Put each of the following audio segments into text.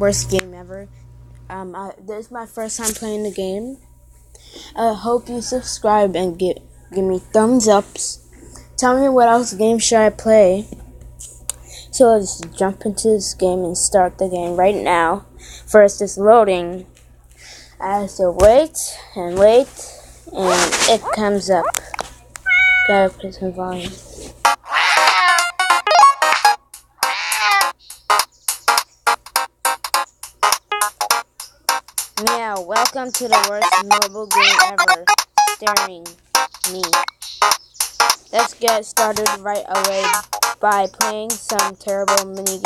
worst game ever. Um, I, this is my first time playing the game. I hope you subscribe and give give me thumbs ups. Tell me what else game should I play. So let's jump into this game and start the game right now. First, it's loading. I have to wait and wait, and it comes up. Gotta put some volume. Now, welcome to the worst mobile game ever, staring me. Let's get started right away by playing some terrible mini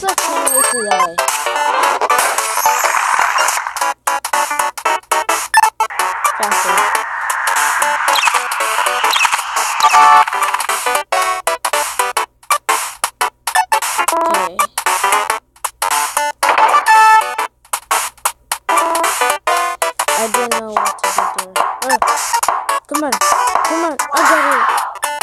games. It's like 10 ways to die. Faster. Okay. I don't know what to do. Oh, come on, come on, I got it.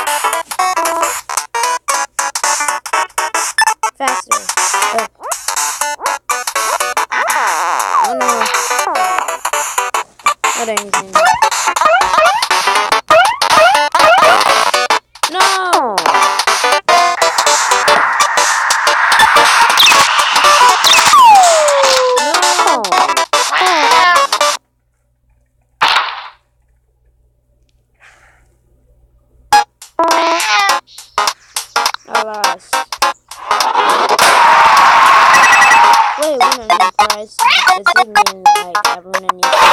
That. No! No! I. Wait, a new prize. Does this mean like I win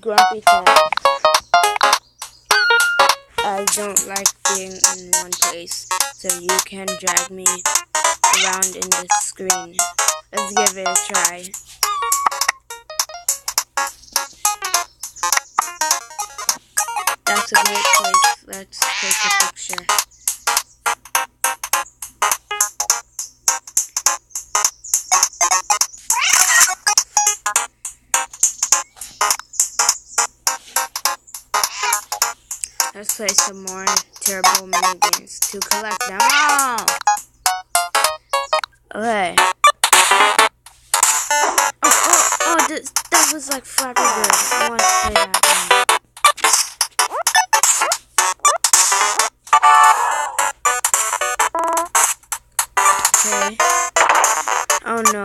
Grumpy Cat. I don't like being in one place, so you can drag me around in the screen. Let's give it a try. That's a great place. Let's take a picture. Let's play some more terrible mini games to collect them all. Okay. Oh, oh, oh, this, that was like Flappy Bird. I want to play that one. Okay. Oh no.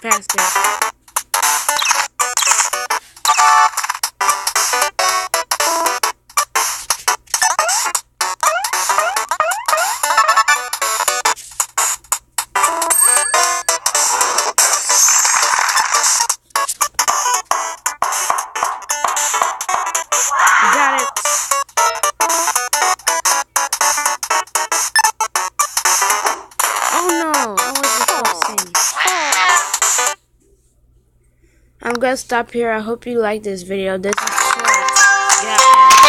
Faster. gonna stop here. I hope you like this video. This is short. Yeah.